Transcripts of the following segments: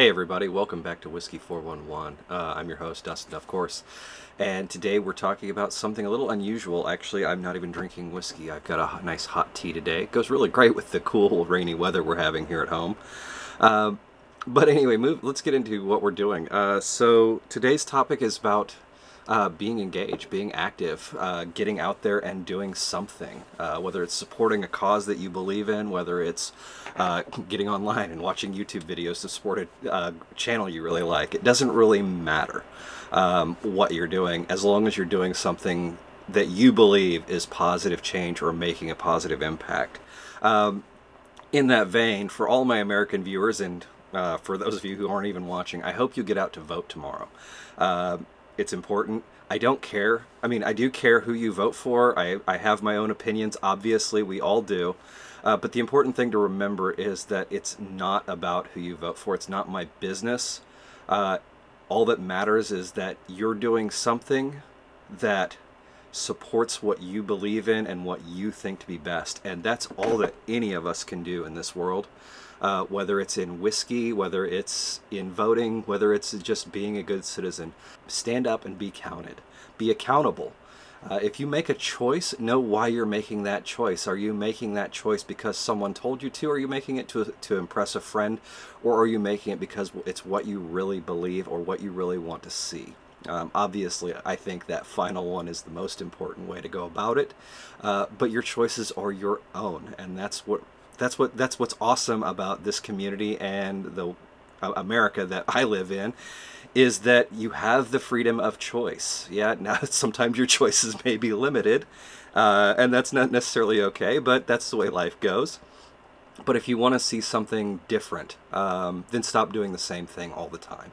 Hey everybody, welcome back to Whisky 411. Uh, I'm your host, Dustin, of course, and today we're talking about something a little unusual. Actually, I'm not even drinking whiskey. I've got a nice hot tea today. It goes really great with the cool, rainy weather we're having here at home. Uh, but anyway, move. let's get into what we're doing. Uh, so today's topic is about uh, being engaged, being active, uh, getting out there and doing something, uh, whether it's supporting a cause that you believe in, whether it's uh, getting online and watching YouTube videos to support a uh, channel you really like. It doesn't really matter um, what you're doing as long as you're doing something that you believe is positive change or making a positive impact. Um, in that vein, for all my American viewers and uh, for those of you who aren't even watching, I hope you get out to vote tomorrow. Uh, it's important. I don't care. I mean, I do care who you vote for. I, I have my own opinions. Obviously, we all do. Uh, but the important thing to remember is that it's not about who you vote for. It's not my business. Uh, all that matters is that you're doing something that supports what you believe in and what you think to be best. And that's all that any of us can do in this world uh, whether it's in whiskey, whether it's in voting, whether it's just being a good citizen. Stand up and be counted. Be accountable. Uh, if you make a choice, know why you're making that choice. Are you making that choice because someone told you to? Are you making it to, to impress a friend? Or are you making it because it's what you really believe or what you really want to see? Um, obviously, I think that final one is the most important way to go about it. Uh, but your choices are your own, and that's what that's what that's what's awesome about this community and the uh, America that I live in is that you have the freedom of choice. Yeah, now sometimes your choices may be limited, uh, and that's not necessarily okay, but that's the way life goes. But if you want to see something different, um, then stop doing the same thing all the time.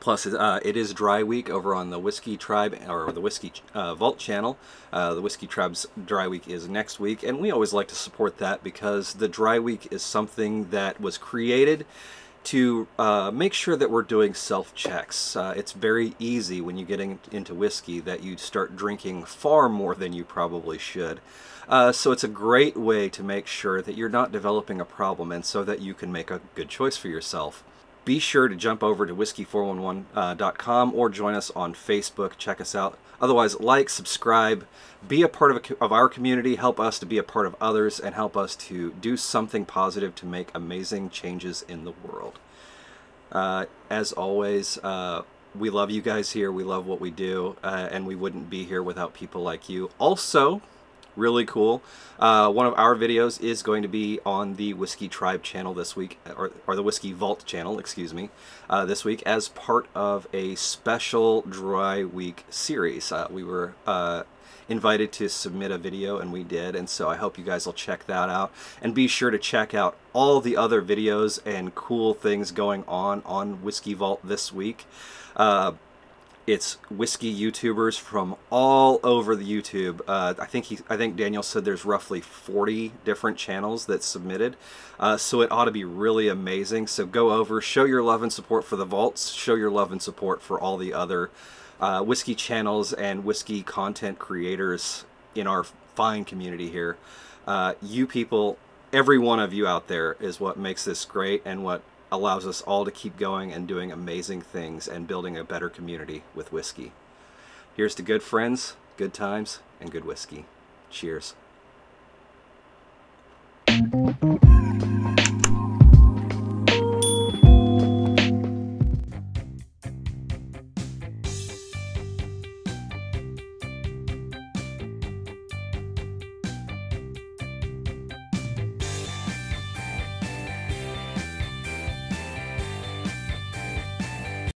Plus, uh, it is dry week over on the Whiskey Tribe or the Whiskey uh, Vault channel. Uh, the Whiskey Tribe's dry week is next week, and we always like to support that because the dry week is something that was created to uh, make sure that we're doing self-checks. Uh, it's very easy when you get in, into whiskey that you start drinking far more than you probably should. Uh, so it's a great way to make sure that you're not developing a problem and so that you can make a good choice for yourself be sure to jump over to whisky411.com or join us on Facebook. Check us out. Otherwise, like, subscribe, be a part of, a, of our community, help us to be a part of others, and help us to do something positive to make amazing changes in the world. Uh, as always, uh, we love you guys here. We love what we do, uh, and we wouldn't be here without people like you. Also, really cool. Uh, one of our videos is going to be on the Whiskey Tribe channel this week, or, or the Whiskey Vault channel, excuse me, uh, this week as part of a special Dry Week series. Uh, we were uh, invited to submit a video and we did and so I hope you guys will check that out and be sure to check out all the other videos and cool things going on on Whiskey Vault this week. Uh, it's whiskey YouTubers from all over the YouTube. Uh, I think he, I think Daniel said there's roughly 40 different channels that submitted, uh, so it ought to be really amazing. So go over, show your love and support for the vaults, show your love and support for all the other uh, whiskey channels and whiskey content creators in our fine community here. Uh, you people, every one of you out there is what makes this great and what allows us all to keep going and doing amazing things and building a better community with whiskey. Here's to good friends, good times, and good whiskey. Cheers.